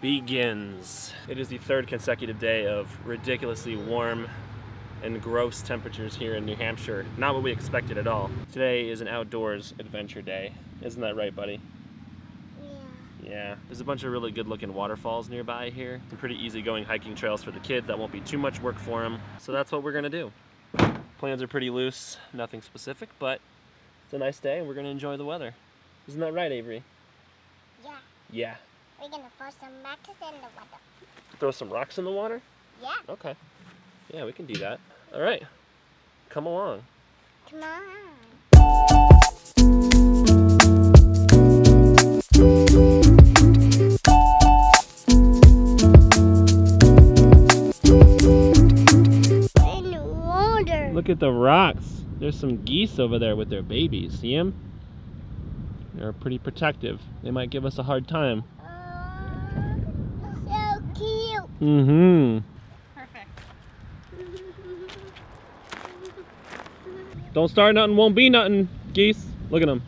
Begins. It is the third consecutive day of ridiculously warm and gross temperatures here in New Hampshire. Not what we expected at all. Today is an outdoors adventure day. Isn't that right, buddy? Yeah. Yeah. There's a bunch of really good looking waterfalls nearby here. Some pretty easy going hiking trails for the kids that won't be too much work for them. So that's what we're gonna do. Plans are pretty loose, nothing specific, but it's a nice day and we're gonna enjoy the weather. Isn't that right, Avery? Yeah. Yeah. We're gonna throw some rocks in the water. Throw some rocks in the water? Yeah. Okay. Yeah, we can do that. All right. Come along. Come on. In the water. Look at the rocks. There's some geese over there with their babies. See them? They're pretty protective. They might give us a hard time. Oh, so cute. Mm-hmm. Perfect. Don't start nothing, won't be nothing, geese. Look at them.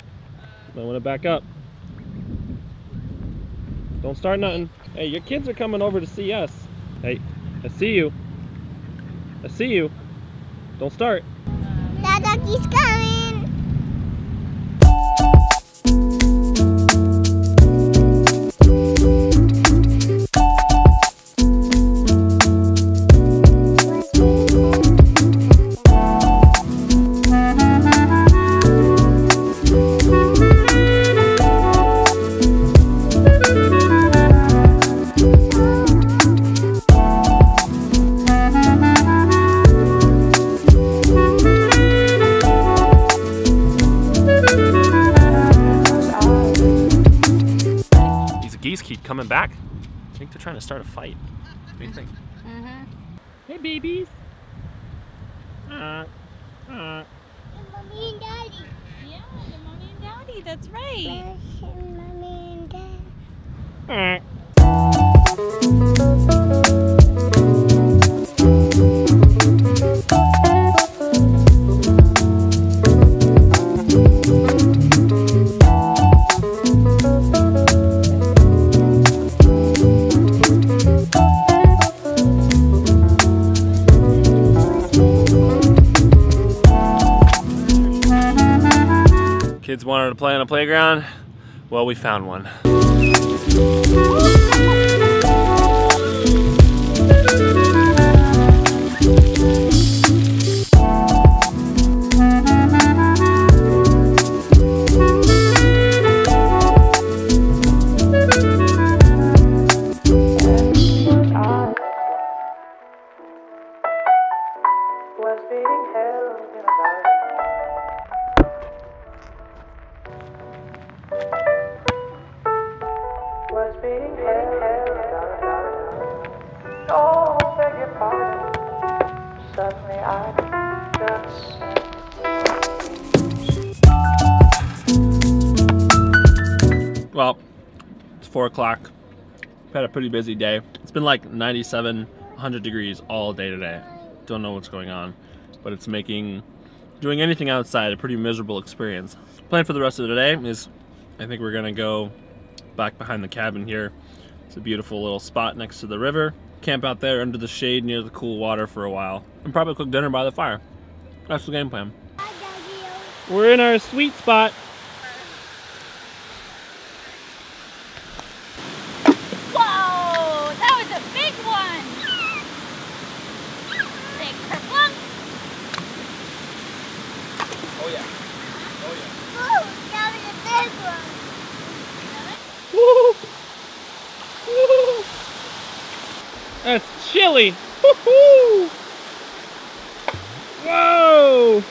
I want to back up. Don't start nothing. Hey, your kids are coming over to see us. Hey, I see you. I see you. Don't start. The ducky's coming. Coming back. I think they're trying to start a fight. What do you think? Mm-hmm. Hey, babies. Uh, uh. Mommy and daddy. Yeah, the mommy and daddy. That's right. Where's mommy and dad? uh. Kids wanted to play on a playground. Well, we found one. Well, it's four o'clock. Had a pretty busy day. It's been like 97, 100 degrees all day today. Don't know what's going on, but it's making doing anything outside a pretty miserable experience. Plan for the rest of the day is I think we're gonna go back behind the cabin here. It's a beautiful little spot next to the river. Camp out there under the shade near the cool water for a while, and probably cook dinner by the fire. That's the game plan. We're in our sweet spot. Whoa, that was a big one. Big kerplunk. Oh yeah. Ooh, that was a big one. Woo! Woo! That's chilly. Woo-hoo! Whoa!